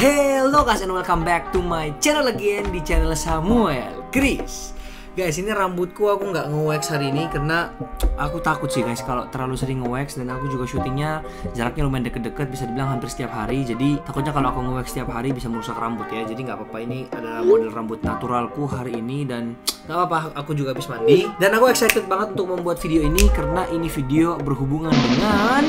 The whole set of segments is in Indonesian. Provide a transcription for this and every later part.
Hello guys and welcome back to my channel again di channel Samuel Chris. Guys ini rambutku aku nggak nge-wax hari ini karena aku takut sih guys kalau terlalu sering nge-wax dan aku juga syutingnya jaraknya lumayan deket-deket bisa dibilang hampir setiap hari jadi takutnya kalau aku nge-wax setiap hari bisa merusak rambut ya jadi nggak apa-apa ini adalah model rambut naturalku hari ini dan nggak apa-apa aku juga habis mandi dan aku excited banget untuk membuat video ini karena ini video berhubungan dengan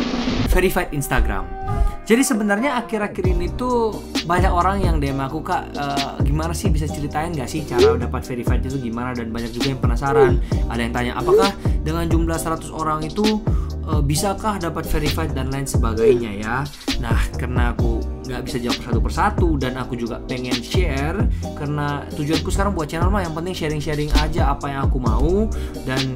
verified Instagram. Jadi sebenarnya akhir-akhir ini tuh banyak orang yang DM aku kak eh, gimana sih bisa ceritain nggak sih cara dapat verified itu gimana dan banyak juga yang penasaran. Ada yang tanya apakah dengan jumlah 100 orang itu eh, bisakah dapat verified dan lain sebagainya ya. Nah karena aku nggak bisa jawab satu persatu dan aku juga pengen share karena tujuanku sekarang buat channel mah yang penting sharing-sharing aja apa yang aku mau dan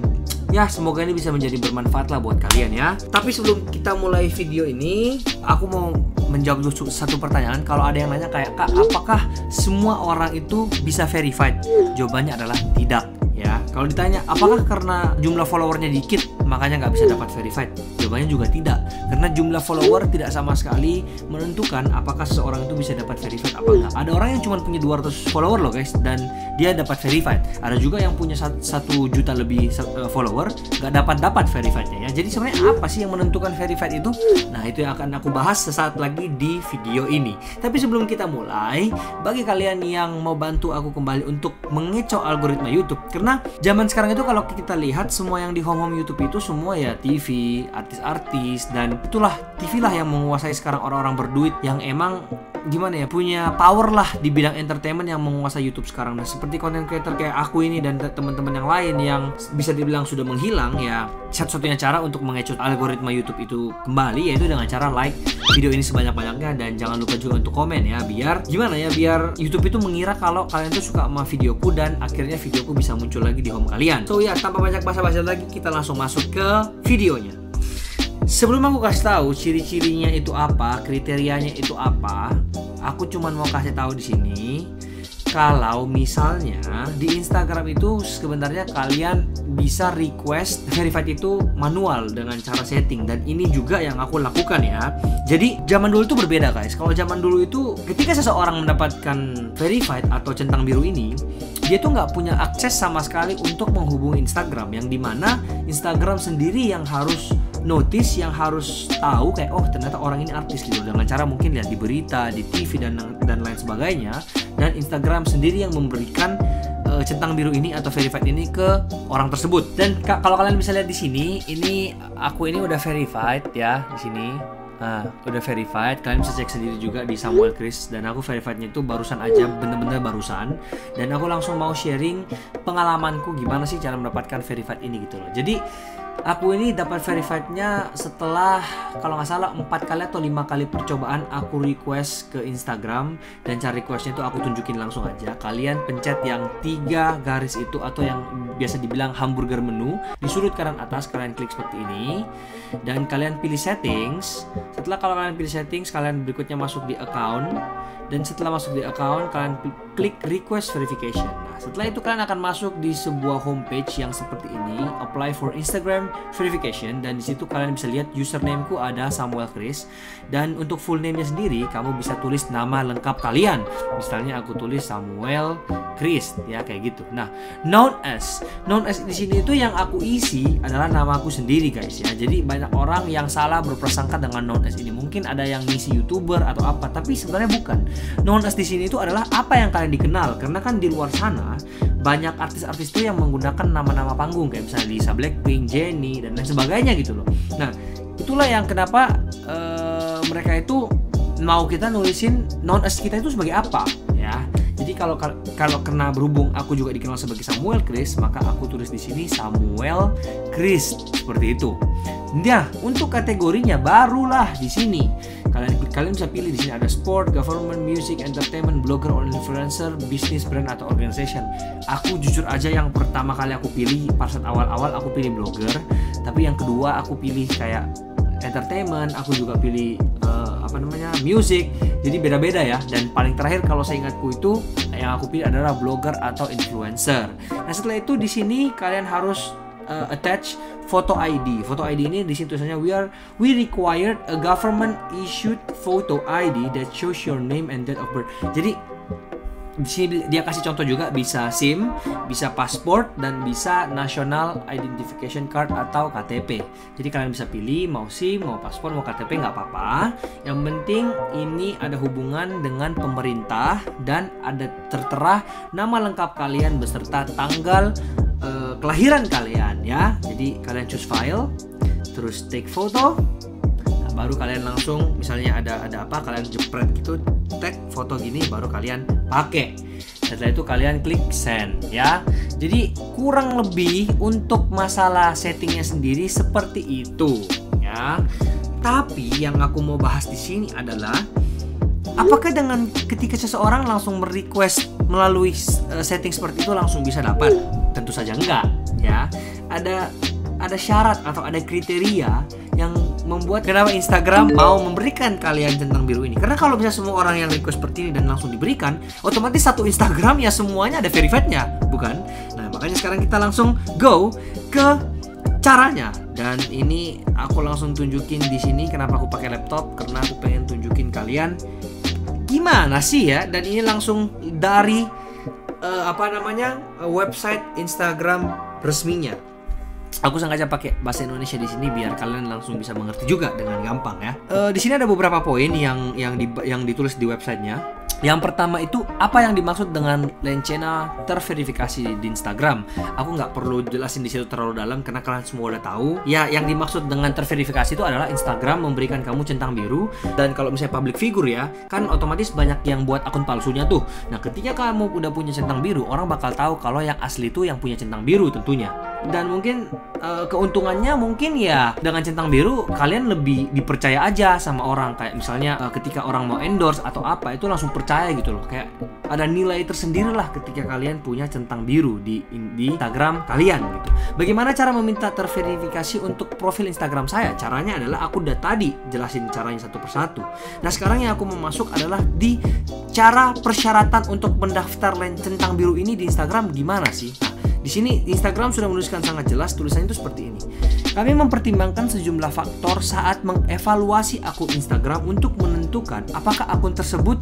ya semoga ini bisa menjadi bermanfaat lah buat kalian ya. Tapi sebelum kita mulai video ini, aku mau menjawab satu pertanyaan. Kalau ada yang nanya kayak kak, apakah semua orang itu bisa verified? Jawabannya adalah tidak ya. Kalau ditanya apakah karena jumlah followernya dikit makanya nggak bisa dapat verified? Jawabannya juga tidak, karena jumlah follower tidak sama sekali menentukan apakah seseorang itu bisa dapat verified apa enggak. Ada orang yang cuma punya 200 follower loh guys dan dia dapat verified. Ada juga yang punya satu juta lebih eh, follower nggak dapat dapat verifiednya ya. Jadi sebenarnya apa sih yang menentukan verified itu? Nah itu yang akan aku bahas sesaat lagi di video ini. Tapi sebelum kita mulai, bagi kalian yang mau bantu aku kembali untuk mengecoh algoritma YouTube, karena zaman sekarang itu kalau kita lihat semua yang di home home YouTube itu semua ya TV, artis-artis dan itulah TV lah yang menguasai sekarang orang-orang berduit yang emang gimana ya punya power lah di bidang entertainment yang menguasai YouTube sekarang. Nah seperti konten creator kayak aku ini dan teman-teman yang lain yang bisa dibilang sudah menghilang ya satu-satunya cara untuk mengecut algoritma YouTube itu kembali yaitu dengan cara like video ini sebanyak-banyaknya dan jangan lupa juga untuk komen ya biar gimana ya biar YouTube itu mengira kalau kalian tuh suka sama videoku dan akhirnya videoku bisa muncul lagi di home kalian. So ya tanpa banyak basa-basi lagi kita langsung masuk ke videonya. Sebelum aku kasih tahu ciri-cirinya itu apa, kriterianya itu apa, aku cuma mau kasih tahu di sini kalau misalnya di Instagram itu sebenarnya kalian bisa request verified itu manual dengan cara setting dan ini juga yang aku lakukan ya. Jadi zaman dulu itu berbeda guys. Kalau zaman dulu itu ketika seseorang mendapatkan verified atau centang biru ini, dia tuh nggak punya akses sama sekali untuk menghubungi Instagram yang di mana Instagram sendiri yang harus notice yang harus tahu kayak oh ternyata orang ini artis gitu dengan cara mungkin lihat di berita, di TV dan dan lain sebagainya dan Instagram sendiri yang memberikan uh, centang biru ini atau verified ini ke orang tersebut. Dan kalau kalian bisa lihat di sini, ini aku ini udah verified ya di sini. Nah, udah verified. Kalian bisa cek sendiri juga di Samuel Chris dan aku verifiednya itu barusan aja, bener-bener barusan. Dan aku langsung mau sharing pengalamanku gimana sih cara mendapatkan verified ini gitu loh. Jadi aku ini dapat verifiednya setelah kalau nggak salah empat kali atau lima kali percobaan aku request ke Instagram. Dan cara requestnya itu aku tunjukin langsung aja. Kalian pencet yang tiga garis itu atau yang biasa dibilang hamburger menu di sudut kanan atas kalian klik seperti ini. Dan kalian pilih settings. Setelah kalau kalian pilih settings kalian berikutnya masuk di account dan setelah masuk di account kalian klik request verification. Nah setelah itu kalian akan masuk di sebuah homepage yang seperti ini. Apply for Instagram verification. Dan di situ kalian bisa lihat usernameku ada Samuel Chris. Dan untuk full name-nya sendiri kamu bisa tulis nama lengkap kalian. Misalnya aku tulis Samuel Chris ya kayak gitu. Nah known as. Known as di sini itu yang aku isi adalah nama aku sendiri guys ya. Jadi banyak orang yang salah berprasangka dengan known as ini. Mungkin ada yang ngisi youtuber atau apa tapi sebenarnya bukan known as di sini itu adalah apa yang kalian dikenal karena kan di luar sana banyak artis-artis itu yang menggunakan nama-nama panggung kayak misalnya Lisa Blackpink, Jennie dan lain sebagainya gitu loh. Nah itulah yang kenapa uh, mereka itu mau kita nulisin known as kita itu sebagai apa ya. Jadi kalau kalau kena berhubung aku juga dikenal sebagai Samuel Chris, maka aku tulis di sini Samuel Chris seperti itu. Nah, untuk kategorinya barulah di sini kalian kalian bisa pilih di sini ada sport, government, music, entertainment, blogger or influencer, business, brand atau organization. Aku jujur aja yang pertama kali aku pilih pas awal-awal aku pilih blogger, tapi yang kedua aku pilih kayak entertainment, aku juga pilih uh, apa namanya music. Jadi beda-beda ya. Dan paling terakhir kalau saya ingatku itu yang aku pilih adalah blogger atau influencer. Nah setelah itu di sini kalian harus uh, attach photo ID. Photo ID ini di situ tulisannya we are we required a government issued photo ID that shows your name and date of birth. Jadi di sini dia kasih contoh juga bisa SIM, bisa pasport dan bisa National Identification Card atau KTP. Jadi kalian bisa pilih mau SIM, mau paspor, mau KTP nggak apa-apa. Yang penting ini ada hubungan dengan pemerintah dan ada tertera nama lengkap kalian beserta tanggal kelahiran kalian ya. Jadi kalian choose file, terus take photo, baru kalian langsung misalnya ada ada apa kalian jepret gitu tag foto gini baru kalian pakai setelah itu kalian klik send ya. Jadi kurang lebih untuk masalah settingnya sendiri seperti itu ya. Tapi yang aku mau bahas di sini adalah apakah dengan ketika seseorang langsung merequest melalui uh, setting seperti itu langsung bisa dapat tentu saja enggak ya ada ada syarat atau ada kriteria yang membuat kenapa Instagram mau memberikan kalian centang biru ini. Karena kalau bisa semua orang yang request seperti ini dan langsung diberikan, otomatis satu Instagram ya semuanya ada verifiednya, bukan? Nah, makanya sekarang kita langsung go ke caranya. Dan ini aku langsung tunjukin di sini kenapa aku pakai laptop karena aku pengen tunjukin kalian gimana sih ya? Dan ini langsung dari uh, apa namanya website Instagram resminya Aku sengaja pakai bahasa Indonesia di sini biar kalian langsung bisa mengerti juga dengan gampang ya. Uh, di sini ada beberapa poin yang yang di, yang ditulis di websitenya. Yang pertama itu apa yang dimaksud dengan lencena terverifikasi di Instagram. Aku nggak perlu jelasin di situ terlalu dalam karena kalian semua udah tahu. Ya, yang dimaksud dengan terverifikasi itu adalah Instagram memberikan kamu centang biru dan kalau misalnya public figure ya, kan otomatis banyak yang buat akun palsunya tuh. Nah, ketika kamu udah punya centang biru, orang bakal tahu kalau yang asli itu yang punya centang biru tentunya dan mungkin uh, keuntungannya mungkin ya dengan centang biru kalian lebih dipercaya aja sama orang kayak misalnya uh, ketika orang mau endorse atau apa itu langsung percaya gitu loh kayak ada nilai tersendiri lah ketika kalian punya centang biru di di Instagram kalian gitu. Bagaimana cara meminta terverifikasi untuk profil Instagram saya? Caranya adalah aku udah tadi jelasin caranya satu persatu. Nah sekarang yang aku mau masuk adalah di cara persyaratan untuk mendaftar centang biru ini di Instagram gimana sih? Di sini Instagram sudah menuliskan sangat jelas tulisannya itu seperti ini. Kami mempertimbangkan sejumlah faktor saat mengevaluasi akun Instagram untuk menentukan apakah akun tersebut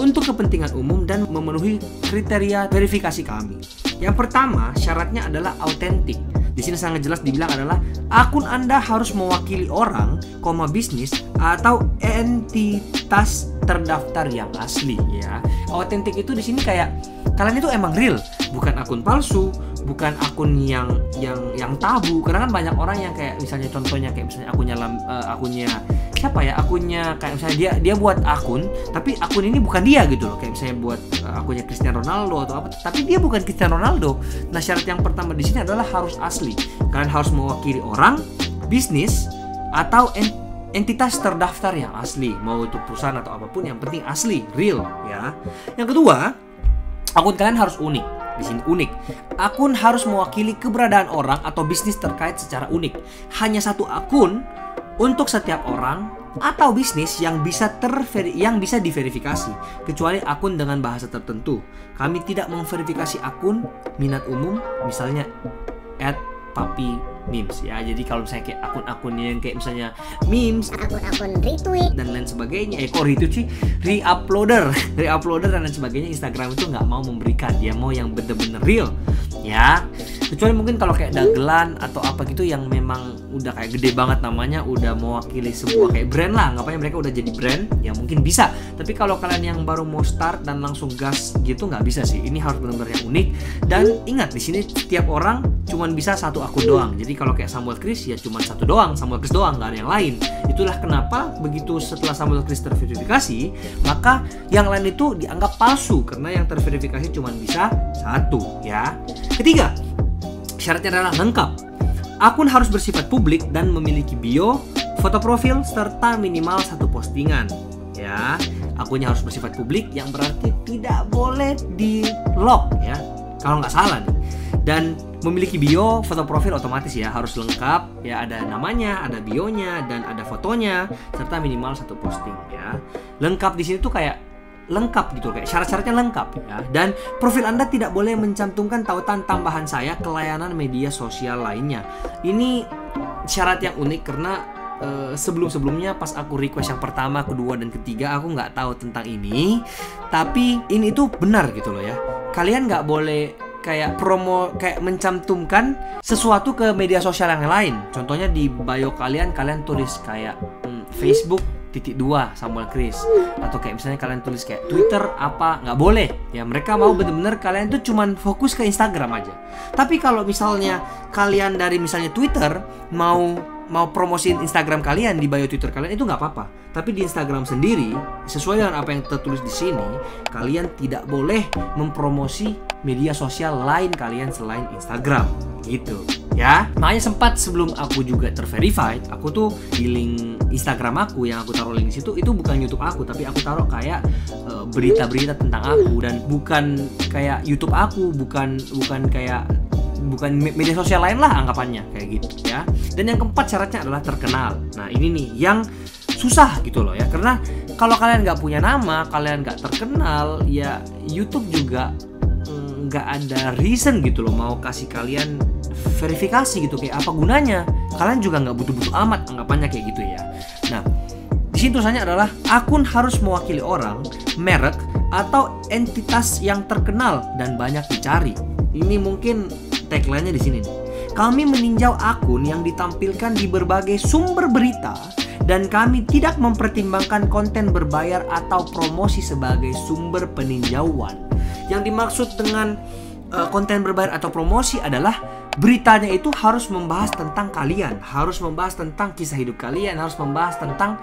untuk kepentingan umum dan memenuhi kriteria verifikasi kami. Yang pertama, syaratnya adalah autentik. Di sini sangat jelas dibilang adalah akun Anda harus mewakili orang, koma bisnis atau entitas terdaftar yang asli ya. Autentik itu di sini kayak kalian itu emang real, bukan akun palsu, bukan akun yang yang yang tabu. Karena kan banyak orang yang kayak misalnya contohnya kayak misalnya akunnya uh, akunnya siapa ya? Akunnya kayak misalnya dia dia buat akun tapi akun ini bukan dia gitu loh. Kayak misalnya buat uh, akunnya Cristiano Ronaldo atau apa. Tapi dia bukan Cristiano Ronaldo. Nah syarat yang pertama di sini adalah harus asli. Kalian harus mewakili orang bisnis atau entitas terdaftar yang asli. Mau itu perusahaan atau apa pun yang penting asli real ya. Yang kedua akun kalian harus unik di sini unik. Akun harus mewakili keberadaan orang atau bisnis terkait secara unik. Hanya satu akun untuk setiap orang atau bisnis yang bisa terveri yang bisa diverifikasi kecuali akun dengan bahasa tertentu. Kami tidak memverifikasi akun minat umum misalnya at papi memes ya. Jadi kalau misalnya kayak akun-akun yang kayak misalnya memes akun-akun retweet. dan lain sebagainya. Eh kok retweet sih? Reuploader. Reuploader dan lain sebagainya. Instagram itu nggak mau memberikan. Dia mau yang bener-bener real ya kecuali mungkin kalau kayak dagelan atau apa gitu yang memang udah kayak gede banget namanya udah mewakili sebuah kayak brand lah. Ngapain mereka udah jadi brand? Ya mungkin bisa. Tapi kalau kalian yang baru mau start dan langsung gas gitu nggak bisa sih. Ini harus benar-benar yang unik. Dan ingat di sini tiap orang cuman bisa satu akun doang. Jadi kalau kayak Samuel Chris ya cuma satu doang. Samuel Chris doang nggak ada yang lain. Itulah kenapa begitu setelah Samuel Chris terverifikasi maka yang lain itu dianggap palsu. Karena yang terverifikasi cuma bisa satu ya ketiga syaratnya adalah lengkap. Akun harus bersifat publik dan memiliki bio foto profil serta minimal satu postingan. Ya akunnya harus bersifat publik yang berarti tidak boleh di lock ya. Kalau nggak salah nih. Dan memiliki bio foto profil otomatis ya harus lengkap. Ya ada namanya ada bionya dan ada fotonya serta minimal satu posting ya. Lengkap di sini tuh kayak lengkap gitu kayak syarat-syaratnya lengkap ya dan profil Anda tidak boleh mencantumkan tautan tambahan saya ke layanan media sosial lainnya. Ini syarat yang unik karena uh, sebelum-sebelumnya pas aku request yang pertama, kedua dan ketiga aku nggak tahu tentang ini, tapi ini tuh benar gitu loh ya. Kalian nggak boleh kayak promo kayak mencantumkan sesuatu ke media sosial yang lain. Contohnya di bio kalian kalian tulis kayak hmm, Facebook titik dua Samuel Chris. Atau kayak misalnya kalian tulis kayak Twitter apa? Nggak boleh. Ya mereka mau bener-bener kalian tuh cuman fokus ke Instagram aja. Tapi kalau misalnya kalian dari misalnya Twitter mau mau promosiin Instagram kalian di bio Twitter kalian itu nggak apa-apa. Tapi di Instagram sendiri, sesuai dengan apa yang tertulis di sini, kalian tidak boleh mempromosi media sosial lain kalian selain Instagram. Gitu, ya. Makanya sempat sebelum aku juga terverified, aku tuh di link Instagram aku yang aku taruh link di situ itu bukan YouTube aku, tapi aku taruh kayak eh, berita-berita tentang aku dan bukan kayak YouTube aku, bukan bukan kayak bukan media sosial lain lah anggapannya kayak gitu ya. Dan yang keempat syaratnya adalah terkenal. Nah ini nih yang susah gitu loh ya karena kalau kalian nggak punya nama, kalian nggak terkenal, ya YouTube juga mm, nggak ada reason gitu loh mau kasih kalian verifikasi gitu kayak apa gunanya? Kalian juga nggak butuh-butuh amat anggapannya kayak gitu ya. Nah di sini tulisannya adalah akun harus mewakili orang, merek, atau entitas yang terkenal dan banyak dicari. Ini mungkin tagline-nya di sini nih. Kami meninjau akun yang ditampilkan di berbagai sumber berita dan kami tidak mempertimbangkan konten berbayar atau promosi sebagai sumber peninjauan. Yang dimaksud dengan uh, konten berbayar atau promosi adalah beritanya itu harus membahas tentang kalian, harus membahas tentang kisah hidup kalian, harus membahas tentang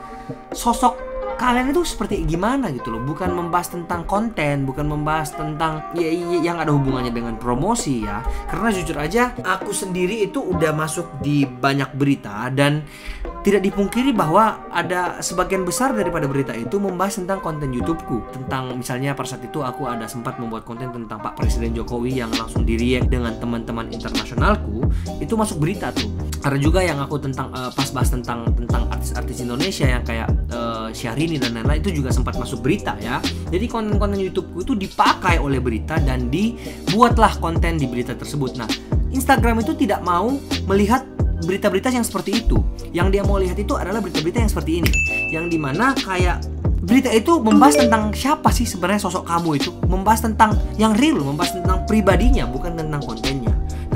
sosok kalian itu seperti gimana gitu loh? Bukan membahas tentang konten bukan membahas tentang ya, ya, yang ada hubungannya dengan promosi ya. Karena jujur aja aku sendiri itu udah masuk di banyak berita dan tidak dipungkiri bahwa ada sebagian besar daripada berita itu membahas tentang konten YouTubeku. Tentang misalnya pada saat itu aku ada sempat membuat konten tentang Pak Presiden Jokowi yang langsung diriak dengan teman-teman internasionalku itu masuk berita tuh. Ada juga yang aku tentang uh, pas bahas tentang tentang artis-artis Indonesia yang kayak uh, Syahrini dan lain-lain itu juga sempat masuk berita ya jadi konten-konten YouTubeku itu dipakai oleh berita dan dibuatlah konten di berita tersebut nah Instagram itu tidak mau melihat berita-berita yang seperti itu. Yang dia mau lihat itu adalah berita-berita yang seperti ini. Yang di mana kayak berita itu membahas tentang siapa sih sebenarnya sosok kamu itu. Membahas tentang yang real, membahas tentang pribadinya, bukan tentang kontennya.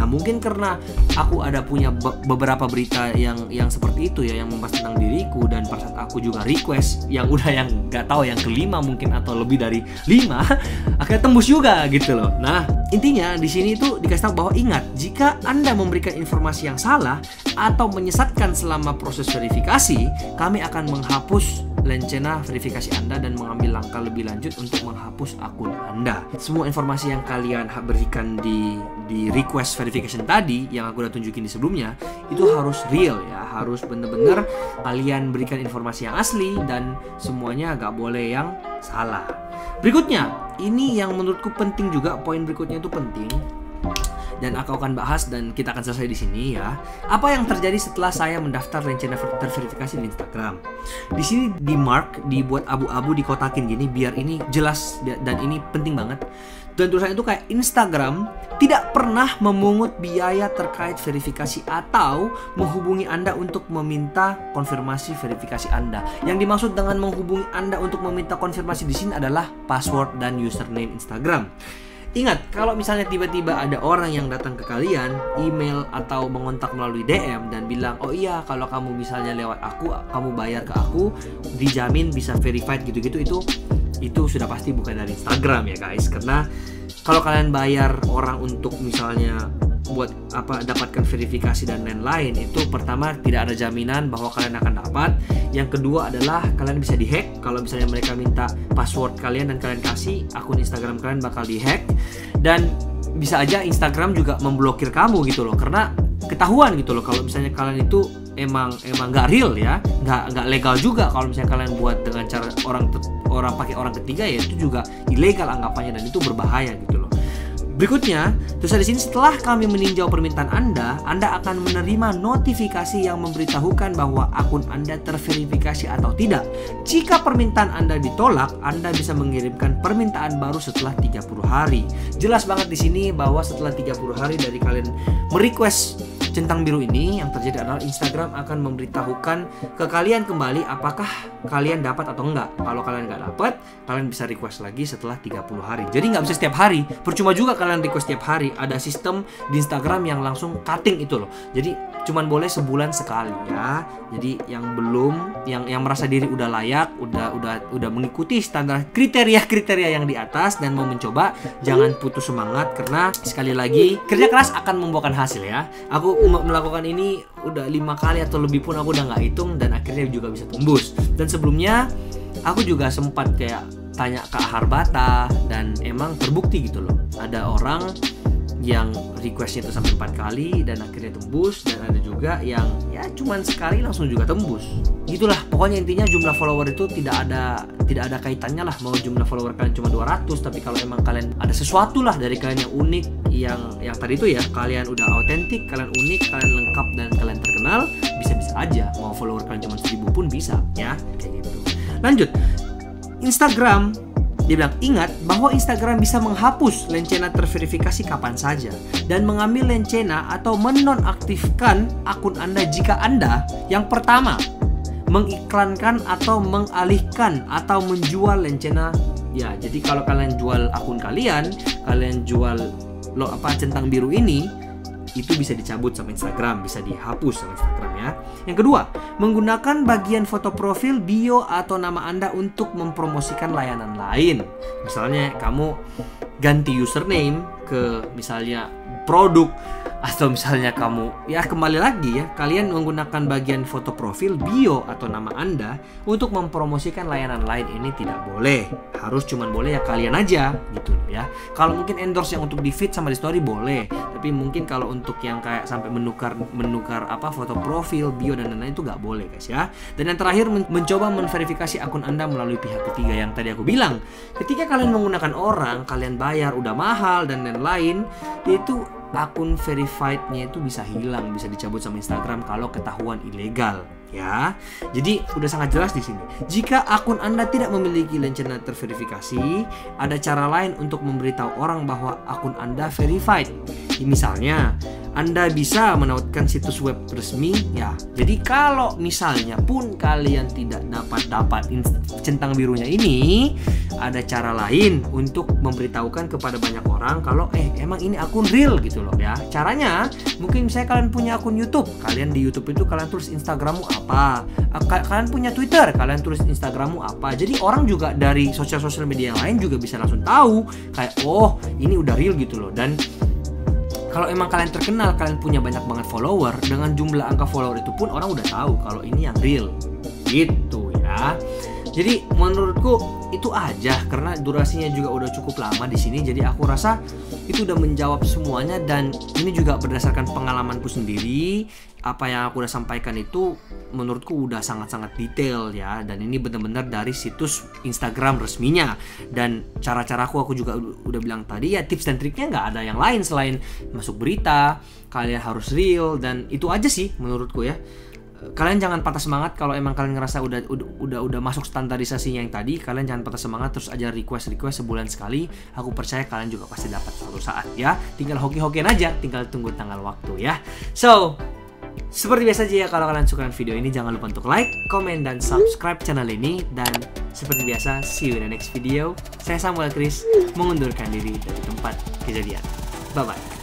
Nah mungkin karena aku ada punya be beberapa berita yang yang seperti itu ya yang membahas tentang diriku dan pada aku juga request yang udah yang nggak tahu yang kelima mungkin atau lebih dari lima akhirnya tembus juga gitu loh. Nah intinya di sini itu dikasih tahu bahwa ingat jika anda memberikan informasi yang salah atau menyesatkan selama proses verifikasi kami akan menghapus lencana verifikasi Anda dan mengambil langkah lebih lanjut untuk menghapus akun Anda. Semua informasi yang kalian berikan di di request verification tadi yang aku udah tunjukin di sebelumnya itu harus real ya, harus bener-bener kalian berikan informasi yang asli dan semuanya gak boleh yang salah. Berikutnya, ini yang menurutku penting juga, poin berikutnya itu penting dan aku akan bahas dan kita akan selesai di sini ya. Apa yang terjadi setelah saya mendaftar rencana terverifikasi di Instagram? Di sini di mark, dibuat abu-abu, dikotakin gini biar ini jelas dan ini penting banget. Dan tulisannya itu kayak Instagram tidak pernah memungut biaya terkait verifikasi atau menghubungi Anda untuk meminta konfirmasi verifikasi Anda. Yang dimaksud dengan menghubungi Anda untuk meminta konfirmasi di sini adalah password dan username Instagram. Ingat, kalau misalnya tiba-tiba ada orang yang datang ke kalian, email atau mengontak melalui DM dan bilang, "Oh iya, kalau kamu misalnya lewat aku, kamu bayar ke aku, dijamin bisa verified gitu-gitu itu itu sudah pasti bukan dari Instagram ya, guys. Karena kalau kalian bayar orang untuk misalnya buat apa dapatkan verifikasi dan lain-lain itu pertama tidak ada jaminan bahwa kalian akan dapat. Yang kedua adalah kalian bisa dihack. Kalau misalnya mereka minta password kalian dan kalian kasih akun Instagram kalian bakal dihack. Dan bisa aja Instagram juga memblokir kamu gitu loh. Karena ketahuan gitu loh kalau misalnya kalian itu emang emang nggak real ya nggak nggak legal juga kalau misalnya kalian buat dengan cara orang orang pakai orang ketiga ya itu juga ilegal anggapannya dan itu berbahaya gitu loh Berikutnya, tulisan di sini setelah kami meninjau permintaan Anda, Anda akan menerima notifikasi yang memberitahukan bahwa akun Anda terverifikasi atau tidak. Jika permintaan Anda ditolak, Anda bisa mengirimkan permintaan baru setelah 30 hari. Jelas banget di sini bahwa setelah 30 hari dari kalian merequest centang biru ini yang terjadi adalah Instagram akan memberitahukan ke kalian kembali apakah kalian dapat atau enggak. Kalau kalian nggak dapat, kalian bisa request lagi setelah 30 hari. Jadi nggak bisa setiap hari. Percuma juga kalian request setiap hari. Ada sistem di Instagram yang langsung cutting itu loh. Jadi cuman boleh sebulan sekali ya. Jadi yang belum yang yang merasa diri udah layak, udah udah udah mengikuti standar kriteria-kriteria yang di atas dan mau mencoba, jangan putus semangat karena sekali lagi kerja keras akan membuahkan hasil ya. Aku melakukan ini udah lima kali atau lebih pun aku udah nggak hitung dan akhirnya juga bisa tembus. Dan sebelumnya aku juga sempat kayak tanya ke Harbata dan emang terbukti gitu loh. Ada orang yang requestnya itu sampai empat kali dan akhirnya tembus dan ada juga yang ya cuman sekali langsung juga tembus. Gitulah pokoknya intinya jumlah follower itu tidak ada tidak ada kaitannya lah. Mau jumlah follower kalian cuma 200 tapi kalau emang kalian ada sesuatu lah dari kalian yang unik yang yang tadi itu ya kalian udah autentik kalian unik kalian lengkap dan kalian terkenal bisa-bisa aja mau follower kalian cuma 1000 pun bisa ya. Kayak gitu. Lanjut. Instagram. Dia bilang, ingat bahwa Instagram bisa menghapus lencena terverifikasi kapan saja dan mengambil lencena atau menonaktifkan akun Anda jika Anda yang pertama mengiklankan atau mengalihkan atau menjual lencena. Ya jadi kalau kalian jual akun kalian kalian jual lo apa centang biru ini itu bisa dicabut sama Instagram, bisa dihapus sama Instagram ya. Yang kedua, menggunakan bagian foto profil, bio atau nama Anda untuk mempromosikan layanan lain. Misalnya kamu ganti username ke misalnya produk atau misalnya kamu ya kembali lagi ya kalian menggunakan bagian foto profil bio atau nama anda untuk mempromosikan layanan lain ini tidak boleh. Harus cuman boleh ya kalian aja gitu ya. Kalau mungkin endorse yang untuk di feed sama di story boleh tapi mungkin kalau untuk yang kayak sampai menukar menukar apa foto profil bio dan lain-lain itu nggak boleh guys ya. Dan yang terakhir men mencoba menverifikasi akun anda melalui pihak ketiga yang tadi aku bilang. Ketika kalian menggunakan orang kalian bayar udah mahal dan lain-lain itu akun verified-nya itu bisa hilang, bisa dicabut sama Instagram kalau ketahuan ilegal ya. Jadi udah sangat jelas di sini. Jika akun Anda tidak memiliki lencana terverifikasi, ada cara lain untuk memberitahu orang bahwa akun Anda verified. Misalnya, anda bisa menautkan situs web resmi ya. Jadi kalau misalnya pun kalian tidak dapat dapat centang birunya ini, ada cara lain untuk memberitahukan kepada banyak orang kalau eh emang ini akun real gitu loh ya. Caranya mungkin saya kalian punya akun YouTube, kalian di YouTube itu kalian tulis Instagrammu apa? Kalian punya Twitter, kalian tulis Instagrammu apa? Jadi orang juga dari sosial-sosial media yang lain juga bisa langsung tahu kayak oh ini udah real gitu loh dan kalau emang kalian terkenal kalian punya banyak banget follower dengan jumlah angka follower itu pun orang udah tahu kalau ini yang real gitu ya jadi menurutku itu aja karena durasinya juga udah cukup lama di sini jadi aku rasa itu udah menjawab semuanya dan ini juga berdasarkan pengalamanku sendiri. Apa yang aku udah sampaikan itu menurutku udah sangat-sangat detail ya. Dan ini benar-benar dari situs Instagram resminya. Dan cara-caraku aku juga udah bilang tadi ya tips dan triknya nggak ada yang lain selain masuk berita kalian harus real dan itu aja sih menurutku ya kalian jangan patah semangat kalau emang kalian ngerasa udah udah udah, masuk standarisasinya yang tadi kalian jangan patah semangat terus aja request request sebulan sekali aku percaya kalian juga pasti dapat suatu saat ya tinggal hoki-hokian aja tinggal tunggu tanggal waktu ya so seperti biasa aja ya kalau kalian suka video ini jangan lupa untuk like, comment, dan subscribe channel ini dan seperti biasa see you in the next video. Saya Samuel Chris mengundurkan diri dari tempat kejadian. Bye bye.